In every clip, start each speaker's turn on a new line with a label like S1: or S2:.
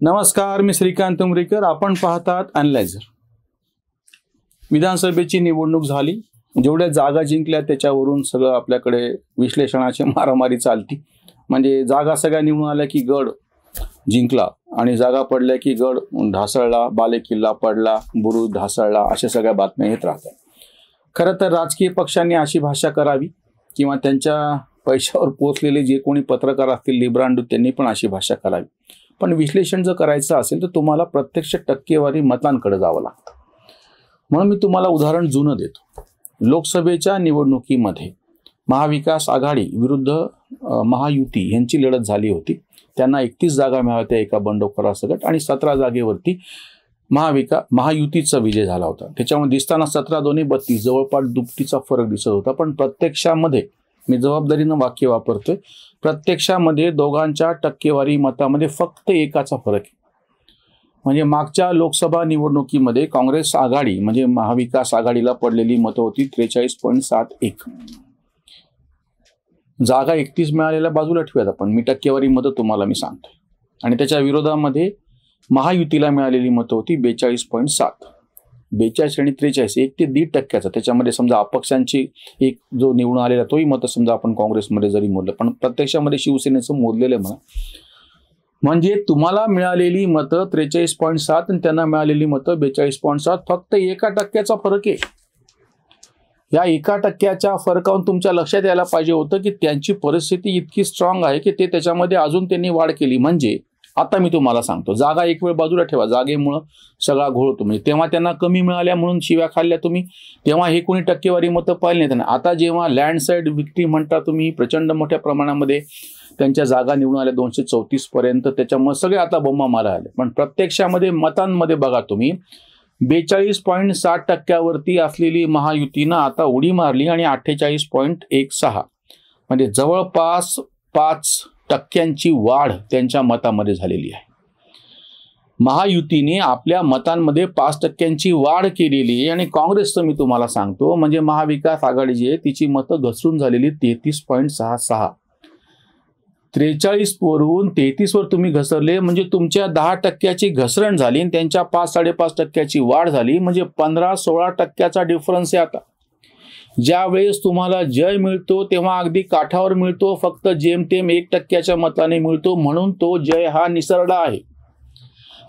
S1: नमस्कार मी श्रीकांत उमरीकर. आपण पाहतात अनलायझर विधानसभेची निवडणूक झाली. जेवढ्या जागा जिंकल्या त्याच्यावरून सगळं आपल्याकडे विश्लेषणाची मारामारी चालती. म्हणजे जागा सगळ्या निवडून आल्या की गड जिंकला आणि जागा पडल्या की गड ढासळला बाले किल्ला पडला बुरुज ढासळला अशा सगळ्या बातम्या येत राहतात. खरं तर राजकीय पक्षांनी अशी भाषा करावी किंवा त्यांच्या पैशावर पोचलेले जे कोणी पत्रकार असतील लिब्रांडू त्यांनी पण अशी भाषा करावी. पण विश्लेषण जर करायचं असेल तर तुम्हाला प्रत्यक्ष टक्केवारी मतांकडे जावं लागतं. म्हणून मी तुम्हाला उदाहरण जुनं देतो. लोकसभेच्या निवडणुकीमध्ये महाविकास आघाडी विरुद्ध महायुती यांची लढत झाली होती. त्यांना एकतीस जागा मिळाल्या एका बंडखोरासकट आणि सतरा जागेवरती महाविका महायुतीचा विजय झाला होता. त्याच्यामध्ये दिसताना सतरा दोन्ही बत्तीस जवळपास दुपटीचा फरक दिसत होता. पण प्रत्यक्षामध्ये मी जबाबदारीनं वाक्य वापरतोय. प्रत्यक्षामध्ये दोघांच्या टक्केवारी मतामध्ये फक्त एकाचा फरक आहे. म्हणजे मागच्या लोकसभा निवडणुकीमध्ये काँग्रेस आघाडी म्हणजे महाविकास आघाडीला पडलेली मतं होती त्रेचाळीस पॉईंट सात एक. जागा एकतीस मिळालेल्या बाजूला ठेवूयात आपण. मी टक्केवारी मतं तुम्हाला मी सांगतोय. आणि त्याच्या विरोधामध्ये महायुतीला मिळालेली मतं होती बेचाळीस पॉईंट सात. बेचाळीस आणि त्रेचाळीस एक ते दीड टक्क्याचा. त्याच्यामध्ये समजा अपक्षांची एक जो निवडून आलेला तोही मत समजा आपण काँग्रेसमध्ये जरी मोडलं पण प्रत्यक्षामध्ये शिवसेनेचं मोडलेलं आहे म्हणा. म्हणजे तुम्हाला मिळालेली मतं त्रेचाळीस पॉईंट सात आणि त्यांना मिळालेली मतं बेचाळीस पॉईंट सात फक्त एका टक्क्याचा फरक आहे. या एका टक्क्याच्या फरकावरून तुमच्या लक्षात यायला पाहिजे होतं की त्यांची परिस्थिती इतकी स्ट्रॉंग आहे की ते त्याच्यामध्ये अजून त्यांनी वाढ केली. म्हणजे आता मी तुम्हाला सांगतो जागा एक वेळ बाजूला ठेवा जागेमुळं सगळा घोळ तुम्ही. म्हणजे तेव्हा त्यांना कमी मिळाल्या म्हणून शिव्या खाल्ल्या तुम्ही तेव्हा हे कोणी टक्केवारी मतं पाहिली नाही त्यांना आता जेव्हा लँडस्लाईड विक्री म्हणता तुम्ही प्रचंड मोठ्या प्रमाणामध्ये त्यांच्या जागा निवडून आल्या दोनशे चौतीस पर्यंत त्याच्यामुळे सगळे आता बोंबा मारा आले. पण प्रत्यक्षामध्ये मतांमध्ये बघा तुम्ही बेचाळीस पॉईंट साठ टक्क्यावरती असलेली महायुतीनं आता उडी मारली आणि अठ्ठेचाळीस पॉईंट एक सहा. म्हणजे जवळपास पाच टक्क्यांची वाढ त्यांच्या मतामध्ये झालेली आहे. महायुतीने आपल्या मतांमध्ये पाच टक्क्यांची वाढ केलेली आहे आणि काँग्रेसचं मी तुम्हाला सांगतो म्हणजे महाविकास आघाडी जी आहे तिची मतं घसरून झालेली तेहतीस पॉईंट सहा सहा. त्रेचाळीस वरून तेहतीस वर तुम्ही घसरले म्हणजे तुमच्या दहा टक्क्याची घसरण झाली आणि त्यांच्या पाच साडेपाच टक्क्याची वाढ झाली म्हणजे पंधरा सोळा टक्क्याचा डिफरन्स आहे आता. ज्या वेळेस तुम्हाला जय मिळतो तेव्हा अगदी काठावर मिळतो फक्त जेमतेम एक टक्क्याच्या मताने मिळतो म्हणून तो जय हा निसरडा आहे.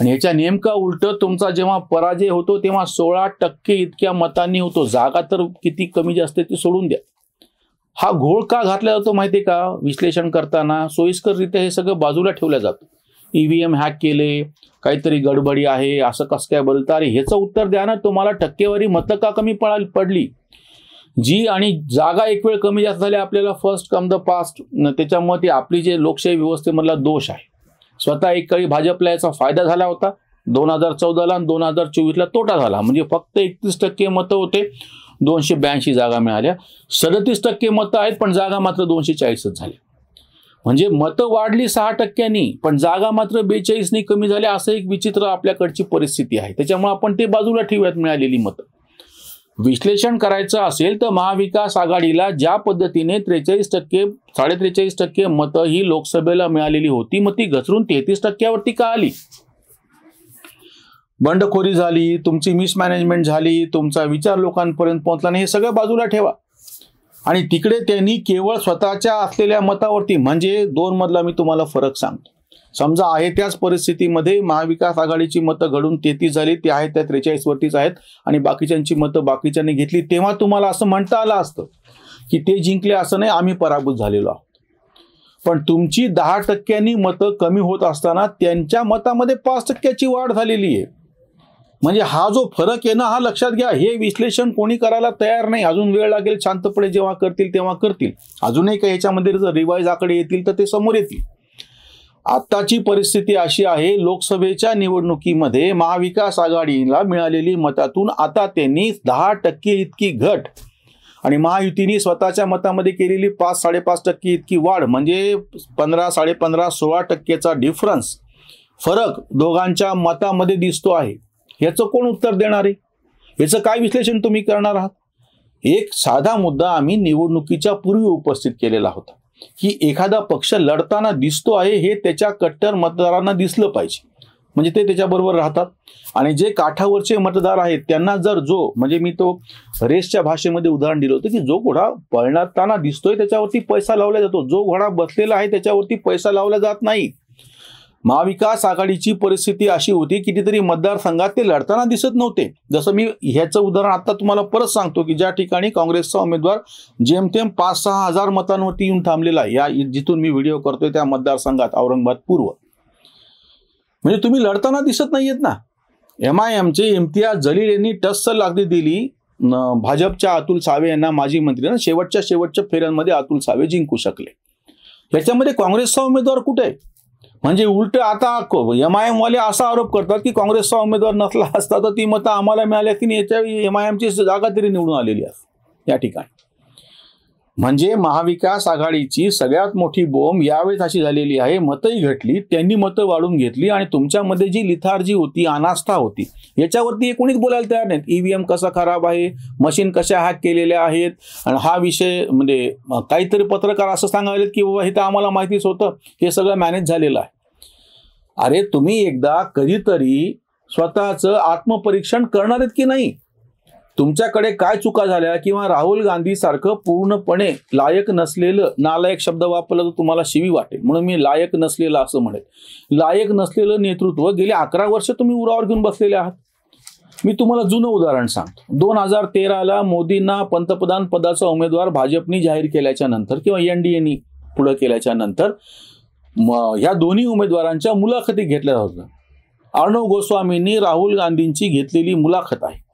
S1: आणि ह्याच्या नेमका उलट तुमचा जेव्हा पराजय होतो तेव्हा सोळा टक्के इतक्या मतांनी होतो. जागा तर किती कमी जास्त ती सोडून द्या. हा घोळ का घातला जातो माहिती का? विश्लेषण करताना सोयीस्कररित्या हे सगळं बाजूला ठेवलं जातं. ईव्हीएम हॅक केले काहीतरी गडबडी आहे असं कसं काय बोलतं? अरे ह्याचं उत्तर द्या ना. तुम्हाला टक्केवारी मतं का कमी पडा पडली? जी आणि जागा एक वेळ कमी जास्त झाल्या आपल्याला फर्स्ट कम द पास्ट त्याच्यामुळे ती आपली जे लोकशाही व्यवस्थेमधला दोष आहे. स्वतः एक काळी भाजपला याचा फायदा झाला होता. दोन हजार चौदाला आणि दोन हजार चोवीसला तोटा झाला. म्हणजे फक्त एकतीस टक्के मतं होते दोनशे ब्याऐंशी जागा मिळाल्या. सदतीस टक्के मतं आहेत पण जागा मात्र दोनशे चाळीसच झाल्या. म्हणजे मतं वाढली सहा टक्क्यांनी पण जागा मात्र बेचाळीसनी कमी झाल्या असं एक विचित्र आपल्याकडची परिस्थिती आहे. त्याच्यामुळे आपण ते बाजूला ठेवूयात मिळालेली मतं. विश्लेषण करायचं असेल तर महाविकास आघाडीला ज्या पद्धतीने त्रेचाळीस टक्के साडे त्रेचाळीस टक्के मतं ही लोकसभेला मिळालेली होती मग ती घसरून तेहतीस टक्क्यावरती का आली? बंडखोरी झाली तुमची मिसमॅनेजमेंट झाली तुमचा विचार लोकांपर्यंत पोहोचला नाही हे सगळं बाजूला ठेवा. आणि तिकडे त्यांनी केवळ स्वतःच्या असलेल्या मतावरती म्हणजे दोन मधला मी तुम्हाला फरक सांगतो. समजा आहे त्याच परिस्थितीमध्ये महाविकास आघाडीची मतं घडून तेहतीस झाली ती आहेत त्या त्रेचाळीस वरतीच आहेत आणि बाकीच्यांची मतं बाकीच्यांनी घेतली तेव्हा तुम्हाला असं म्हणता आलं असतं की ते जिंकले असं नाही आम्ही पराभूत झालेलो आहोत. पण तुमची दहा टक्क्यांनी मतं कमी होत असताना त्यांच्या मतामध्ये पाच टक्क्याची वाढ झालेली आहे. म्हणजे हा जो फरक आहे ना हा लक्षात घ्या हे विश्लेषण कोणी करायला तयार नाही. अजून वेळ लागेल शांतपणे जेव्हा करतील तेव्हा करतील. अजूनही काही याच्यामध्ये जर रिवाईज आकडे येतील तर ते समोर येतील. आत्ताची परिस्थिती अशी आहे लोकसभेच्या निवडणुकीमध्ये महाविकास आघाडीला मिळालेली मतातून आता त्यांनी दहा टक्के इतकी घट आणि महायुतीने स्वतःच्या मतामध्ये केलेली पाच साडेपाच टक्के इतकी वाढ म्हणजे पंधरा साडेपंधरा सोळा टक्केचा डिफरन्स फरक दोघांच्या मतामध्ये दिसतो आहे. याचं कोण उत्तर देणार आहे? याचं काय विश्लेषण तुम्ही करणार आहात? एक साधा मुद्दा आम्ही निवडणुकीच्या पूर्वी उपस्थित केलेला होता. की एखादा पक्ष लढताना दिसतो आहे हे त्याच्या कट्टर मतदारांना दिसलं पाहिजे. म्हणजे ते त्याच्याबरोबर राहतात. आणि जे काठावरचे मतदार आहेत त्यांना जर जो म्हणजे मी तो रेसच्या भाषेमध्ये उदाहरण दिलं होतं की जो घोडा पळणारताना दिसतोय त्याच्यावरती पैसा लावला जातो. जो घोडा बसलेला आहे त्याच्यावरती पैसा लावला जात नाही. महाविकास आघाडीची परिस्थिती अशी होती कितीतरी मतदारसंघात ते लढताना दिसत नव्हते. जसं मी ह्याचं उदाहरण आता तुम्हाला परत सांगतो की ज्या ठिकाणी काँग्रेसचा उमेदवार जेमतेम पाच सहा हजार मतांवरती येऊन थांबलेला आहे. या जिथून मी व्हिडिओ करतोय त्या मतदारसंघात औरंगाबाद पूर्व. म्हणजे तुम्ही लढताना दिसत नाहीयेत ना. एम आय एमचे इम्तियाज जलील यांनी टस्सल लागली दिली. भाजपच्या अतुल सावे यांना माजी मंत्री शेवटच्या शेवटच्या फेऱ्यांमध्ये अतुल सावे जिंकू शकले. याच्यामध्ये काँग्रेसचा उमेदवार कुठे आहे? म्हणजे उलट आता एम आय एमवाले असा आरोप करतात की काँग्रेसचा उमेदवार नसला असता तर ती मतं आम्हाला मिळाली की याच्या एम आय एमची जागा तरी निवडून आलेली असते या ठिकाणी. म्हणजे महाविकास आघाडीची सगळ्यात मोठी बोंब यावेळेस अशी झालेली आहे. मतही घटली त्यांनी मतं वाढून घेतली आणि तुमच्यामध्ये जी लिथार्जी होती अनास्था होती याच्यावरती कोणीच बोलायला तयार नाहीत. ईव्हीएम कसा खराब आहे? मशीन कशा हॅक केलेल्या आहेत? आणि हा विषय म्हणजे काहीतरी पत्रकार असं सांगायला की बाबा हे तर आम्हाला माहितीच होतं. हे सगळं मॅनेज झालेलं आहे. अरे तुम्ही एकदा कधीतरी स्वतःचं आत्मपरीक्षण करणार आहेत की नाही? तुमच्याकडे काय चुका झाल्या किंवा राहुल गांधी सारखं पूर्णपणे लायक नसलेलं नालायक शब्द वापरला तर तुम्हाला शिवी वाटेल. म्हणून मी लायक नसलेलं असं म्हणेल. लायक नसलेलं नेतृत्व गेले अकरा वर्ष तुम्ही उरावर घेऊन बसलेले आहात. मी तुम्हाला जुनं उदाहरण सांगतो. दोन हजार तेराला मोदींना पंतप्रधान पदाचा उमेदवार भाजपनी जाहीर केल्याच्यानंतर किंवा एनी पुढे केल्याच्यानंतर ह्या दोन्ही उमेदवारांच्या मुलाखती घेतल्या होत्या. अर्णव गोस्वामींनी राहुल गांधींची घेतलेली मुलाखत आहे.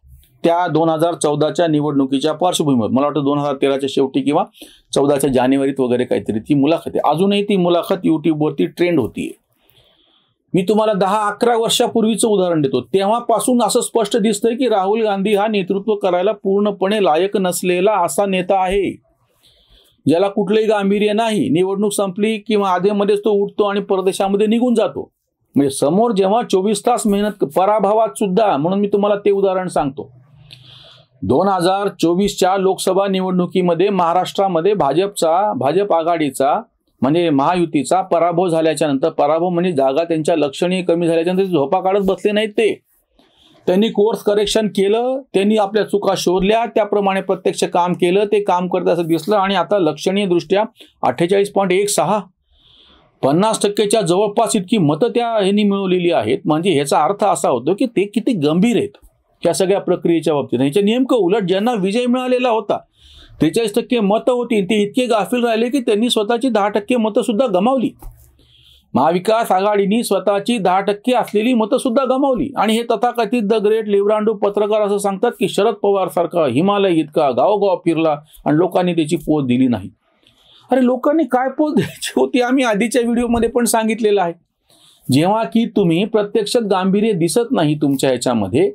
S1: त्या दोन हजार चौदाच्या निवडणुकीच्या पार्श्वभूमीवर मला वाटतं दोन हजार तेराच्या शेवटी किंवा चौदाच्या जानेवारीत वगैरे काहीतरी ती मुलाखत आहे. अजूनही ती मुलाखत युट्यूबवरती ट्रेंड होतीये. मी तुम्हाला दहा अकरा वर्षापूर्वीचं उदाहरण देतो. तेव्हापासून असं स्पष्ट दिसतंय की राहुल गांधी हा नेतृत्व करायला पूर्णपणे लायक नसलेला असा नेता आहे. ज्याला कुठलंही गांभीर्य नाही निवडणूक संपली किंवा आधेमध्येच तो उठतो आणि परदेशामध्ये निघून जातो. म्हणजे समोर जेव्हा चोवीस तास मेहनत पराभवात सुद्धा म्हणून मी तुम्हाला ते उदाहरण सांगतो. दोन हजार चोवीसच्या लोकसभा निवडणुकीमध्ये महाराष्ट्रामध्ये भाजपचा भाजप आघाडीचा म्हणजे महायुतीचा पराभव झाल्याच्यानंतर पराभव म्हणजे जागा त्यांच्या लक्षणीय कमी झाल्याच्यानंतर झोपा काढत बसले नाहीत ते. त्यांनी कोर्स करेक्शन केलं त्यांनी आपल्या चुका शोधल्या त्याप्रमाणे प्रत्यक्ष काम केलं ते काम करत असं दिसलं आणि आता लक्षणीय दृष्ट्या अठ्ठेचाळीस पॉईंट एक सहा पन्नास टक्केच्या जवळपास इतकी मतं त्या ह्यांनी मिळवलेली आहेत. म्हणजे ह्याचा अर्थ असा होतो की ते किती गंभीर आहेत. या सगळ्या प्रक्रियेच्या बाबतीत. ह्याच्या नेमकं उलट ज्यांना विजय मिळालेला होता त्रेचाळीस टक्के मतं होती ते इतके गाफील राहिले की त्यांनी स्वतःची दहा टक्के मतंसुद्धा गमावली. महाविकास आघाडीने स्वतःची दहा टक्के असलेली मतंसुद्धा गमावली. आणि हे तथाकथित द ग्रेट लिवरांडू पत्रकार असं सांगतात की शरद पवार सारखा हिमालय इतका गावोगाव फिरला आणि लोकांनी त्याची पोच दिली नाही. अरे लोकांनी काय पोच द्यायची होती? आम्ही आधीच्या व्हिडिओमध्ये पण सांगितलेलं आहे. जेव्हा की तुम्ही प्रत्यक्षात गांभीर्य दिसत नाही तुमच्या ह्याच्यामध्ये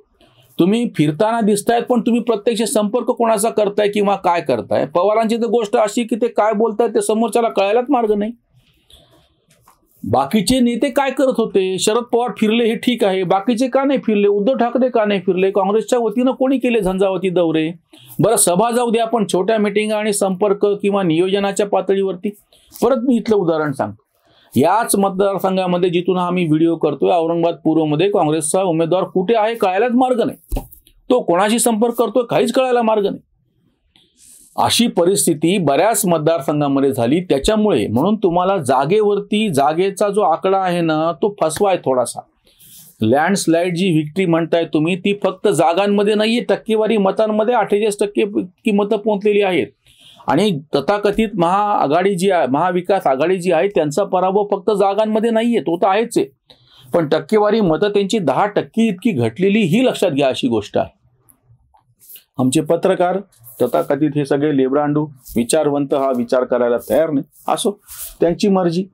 S1: तुम्ही फिरताना दिसतायत पण तुम्ही प्रत्यक्ष संपर्क कोणाचा करताय किंवा काय करताय? पवारांची तर गोष्ट अशी की ते काय बोलतायत ते समोरच्याला कळायलाच मार्ग नाही. बाकीचे नेते काय करत होते? शरद पवार फिरले हे ठीक आहे. बाकीचे का नाही फिरले? उद्धव ठाकरे का नाही फिरले? काँग्रेसच्या वतीनं कोणी केले झंझावती दौरे? बरं सभा जाऊ द्या पण छोट्या मिटिंग आणि संपर्क किंवा नियोजनाच्या पातळीवरती. परत मी इथलं उदाहरण सांगतो. याच मतदारसंघामध्ये जिथून आम्ही व्हिडिओ करतोय औरंगाबाद पूर्वमध्ये काँग्रेसचा उमेदवार कुठे आहे कळायलाच मार्ग नाही. तो कोणाशी संपर्क करतोय काहीच कळायला मार्ग नाही. अशी परिस्थिती बऱ्याच मतदारसंघामध्ये झाली. त्याच्यामुळे म्हणून तुम्हाला जागेवरती जागेचा जो आकडा आहे ना तो फसवा आहे थोडासा. लँडस्लाईड जी व्हिक्ट्री म्हणताय तुम्ही ती फक्त जागांमध्ये नाहीये टक्केवारी मतांमध्ये अठ्ठेचाळीस टक्के की मतं पोहोचलेली आहेत. आणि तथाकथित महाआघाडी जी आहे महाविकास आघाडी जी आहे त्यांचा पराभव फक्त जागांमध्ये नाहीये तो तर आहेच आहे. पण टक्केवारी मतं त्यांची दहा टक्के इतकी घटलेली ही लक्षात घ्या अशी गोष्ट आहे. आमचे पत्रकार तथाकथित हे सगळे लेबरांडू विचारवंत हा विचार करायला तयार नाही. असो त्यांची मर्जी.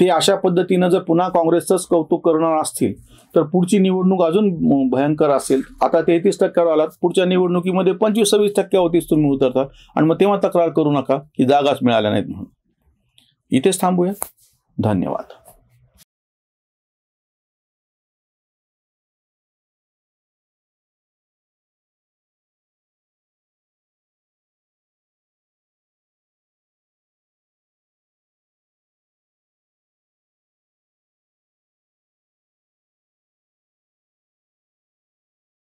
S1: ते अशा पद्धतीनं जर पुन्हा काँग्रेसचंच कौतुक करणार असतील तर पुढची निवडणूक अजून भयंकर असेल. आता तेहतीस टक्क्यावर आलात पुढच्या निवडणुकीमध्ये पंचवीस सव्वीस टक्क्यावरतीच तुम्ही उतरता आणि मग तेव्हा तक्रार करू नका की जागाच मिळाल्या नाहीत म्हणून. इथेच थांबूया. धन्यवाद.